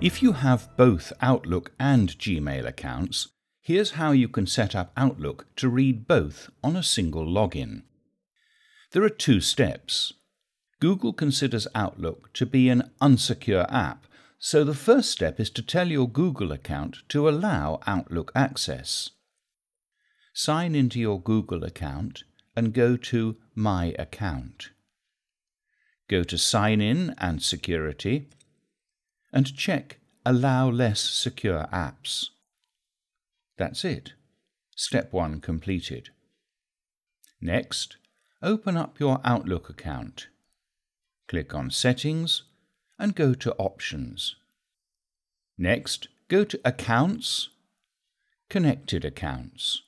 If you have both Outlook and Gmail accounts, here's how you can set up Outlook to read both on a single login. There are two steps. Google considers Outlook to be an unsecure app, so the first step is to tell your Google account to allow Outlook access. Sign into your Google account and go to My Account. Go to Sign In and Security and check Allow Less Secure Apps. That's it. Step 1 completed. Next, open up your Outlook account. Click on Settings and go to Options. Next, go to Accounts, Connected Accounts.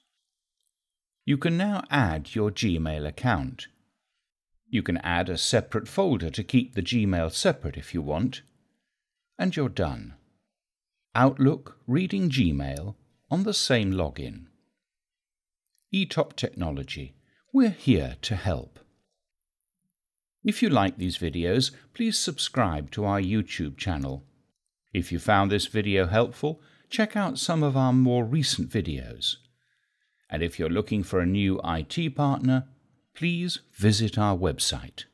You can now add your Gmail account. You can add a separate folder to keep the Gmail separate if you want, and you're done. Outlook reading Gmail on the same login. eTop Technology, we're here to help. If you like these videos, please subscribe to our YouTube channel. If you found this video helpful, check out some of our more recent videos. And if you're looking for a new IT partner, please visit our website.